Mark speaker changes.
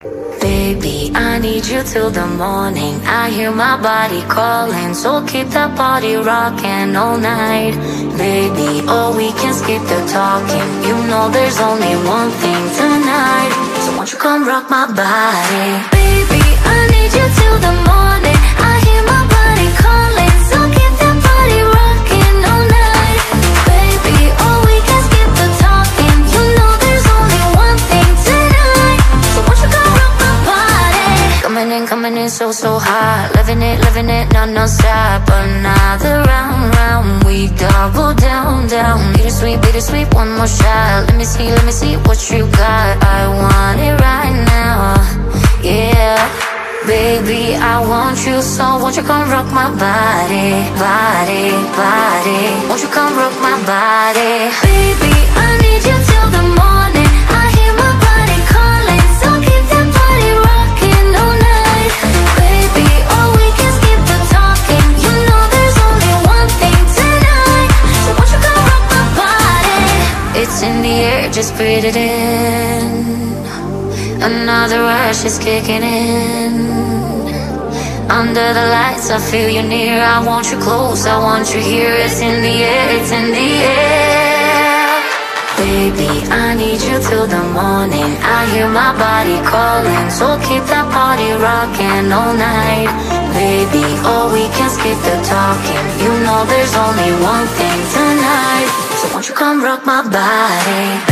Speaker 1: Baby, I need you till the morning. I hear my body calling, so keep that body rocking all night. Baby, oh, we can skip the talking. You know there's only one thing tonight. So won't you come rock my body? So, so hot. Living it, living it, non non-stop. Another round, round. We double down, down. Bittersweet, bittersweet, one more shot. Let me see, let me see what you got. I want it right now. Yeah. Baby, I want you so won't you come rock my body, body, body Won't you come rock my body Baby, just breathe it in Another rush is kicking in. Under the lights, I feel you near. I want you close, I want you here. It's in the air, it's in the air. Baby, I need you till the morning. I hear my body calling, so keep that party rocking all night. Baby, oh, we can skip the talking. You know there's only one thing tonight. So won't you come rock my body?